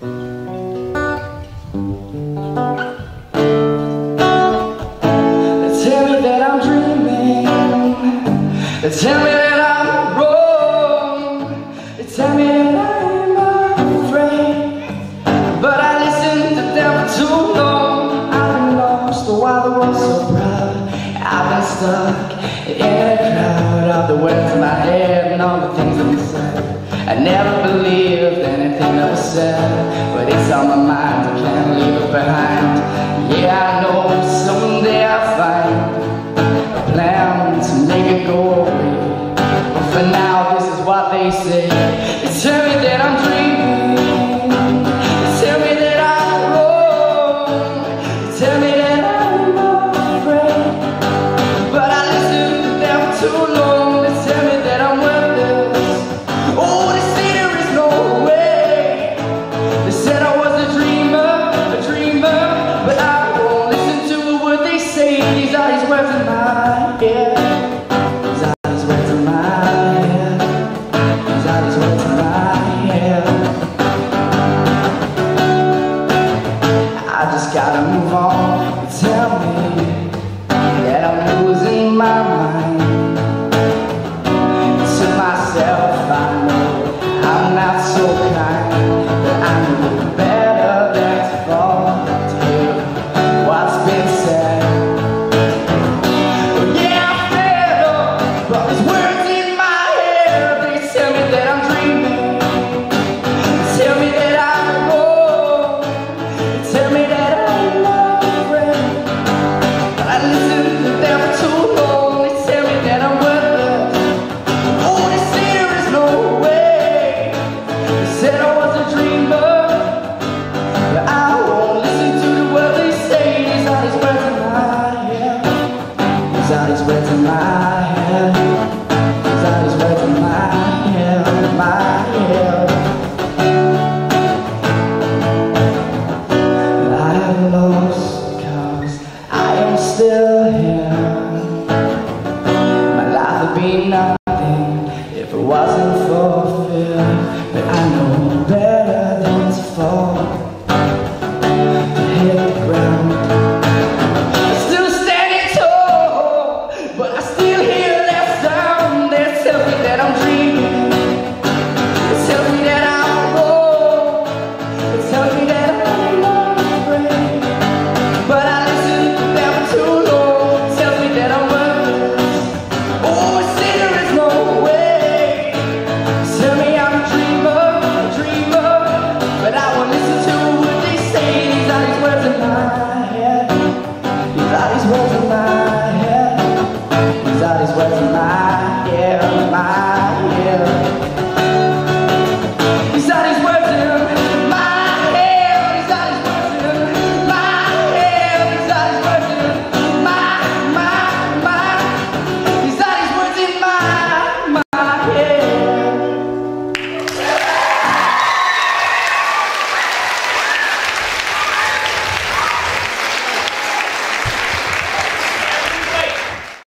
Tell me that I'm dreaming. Tell me that I'm wrong. Tell me that I'm afraid. But I listen to them for too long. I've been lost while the world's so proud I've been stuck in a crowd of the words in my head and all the things inside I never believed said, but it's on my mind. I can't leave it behind. Yeah, I know someday I'll find a plan to make it go away. But for now, this is what they say. They tell that I'm dreaming. I just gotta move on. Tell me that I'm losing my Words in my head. These are in my head. My head. I lost cause I am still here.